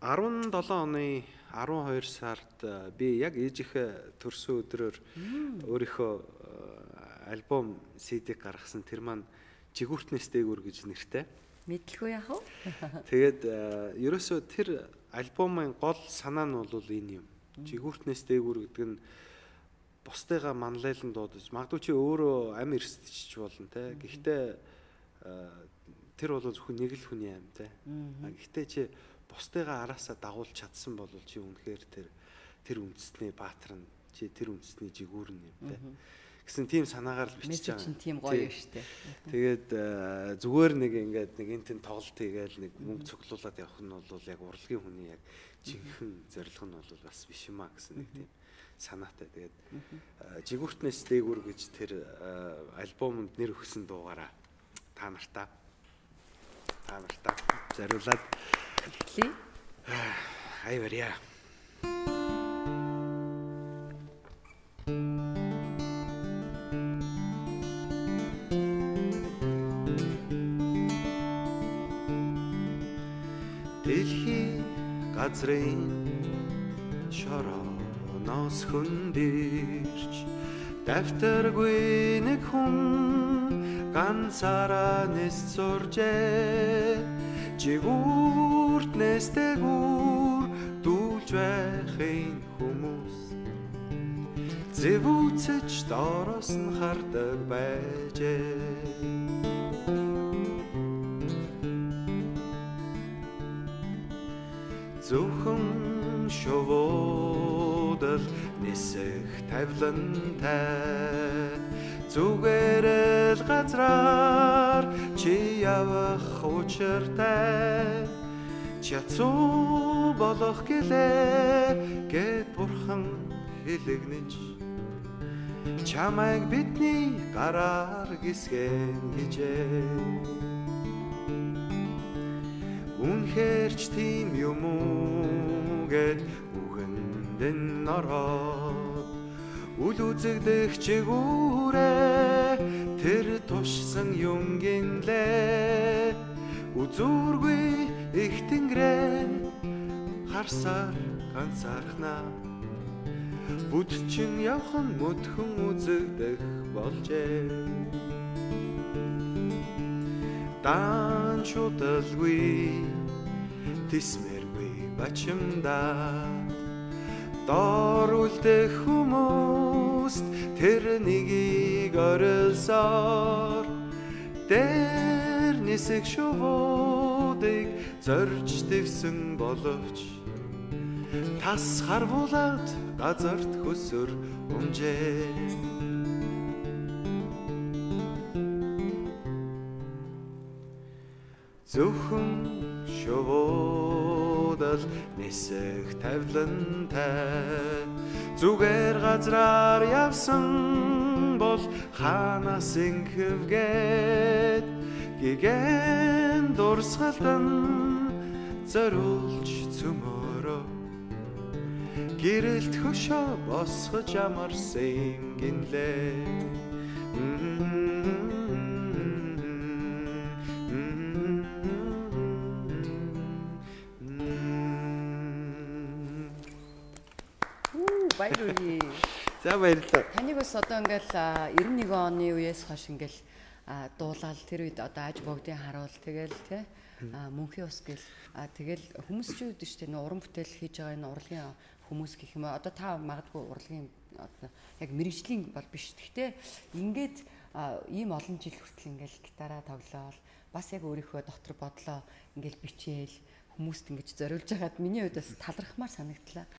17 оны 12 сард э, би яг ээжийнхээ төрсөн өдрөөр өөрийнхөө э, альбом CD гаргасан тэр маань жигүүртнээс дээгүр гэж нэртэй. Мэдлгүй яах вэ? Тэгээд э, ерөөсөө тэр альбомын гол санаа нь бол энэ юм. Жигүүртнээс дээгүр гэдэг нь бусдыгаа манлайлан дуудаж магадгүй чи өөрөө ам эрсдэж болно те. Гэхдээ тэр бол зөвхөн нэг л хүний аим те. Гэхдээ чи бусдыгаа араасаа дагуулж чадсан бол чи үнэхээр тэр тэр үндэсний баатар нь чи тэр үндэсний жигүүр нь юм те гэсэн тийм санаагаар л бичиж байгаа. Мессеж нь тийм гоё шүү дээ. Тэгээд э, зүгээр нэг ингээд нэг энтэн тоглолт хийгээл нэг мөнгө цуглуулад явах нь бол яг урлагийн хүний яг жинхэнэ зорилго нь бол бас биш юм а гэсэн нэг тийм санаатай. Тэгээд э, жигүүртнээс дээгүр гэж тэр э, альбомонд нэр өгсөн дуугаараа та нартаа та нартаа зориулаад хэллээ. Ай барья. Дэлхий газрын шороноос хөндөрч давтаргүй нэг хүн ганцаараа нэс зуржээ жигүүртнээс тэгүр дүүлж байхын хүмүүс. Зэвүүцэж доороос нь хардаг байжээ. Зөвхөн шоводол нисэх тавлантай зүгээр л газраар чи явах учиртай. Чацуу болох гэлээ гэд бурхан хэлэгнэж. Чамайг бидний гараар гисгэн гэжээ. Үнхээр ч тийм юм уу гэд үгэндэн ороод үл үзэгдэх чигүүрээ тэр тушсан юм гинлээ үзүүргүй их тэнгэрээ харсаар ганцаархнаа бүдчин явхан мөдхөн үзэгдэх болжээ. Дан чудалгүй тисмэргүй бачимда дор үлдэх хүмүүст тэр нэгийг орилсоор дээр нисэх шувуудыг зорж дэвсэн боловч тас харвуулаад газарт хөсөр өмжээ. Зөвхөн шөвөөдөл нисэх тавлантай. Зүгээр газраар явсан бол ханаас инхэвгээд гигэн дурсгалдан зориулж цөмөрөө. Гэрэлт хөшөө босгож амарсан гинлээ Баяр үрий. За баярлалаа. Таныг бас одоо ингээл 91 оны үеэс хойш ингээл дуулаад тэр үед одоо аж богдын харуул тэгэл тий мөнхийн ус гэл тэгэл хүмүүс ч үүд штэ нэ уран бүтээл хийж байгаа энэ урлагийн хүмүүс гэх юм одоо та магадгүй урлагийн яг мэрэгжлийн бол биш. Гэхдээ ингээд ийм олон жил хүртэл ингээл гитараа тоглоол бас яг өөрийнхөө дотор бодлоо ингээл бичээл хүмүүст ингэж зориулж хагаад миний хувьд бас талархмаар санагдлаа.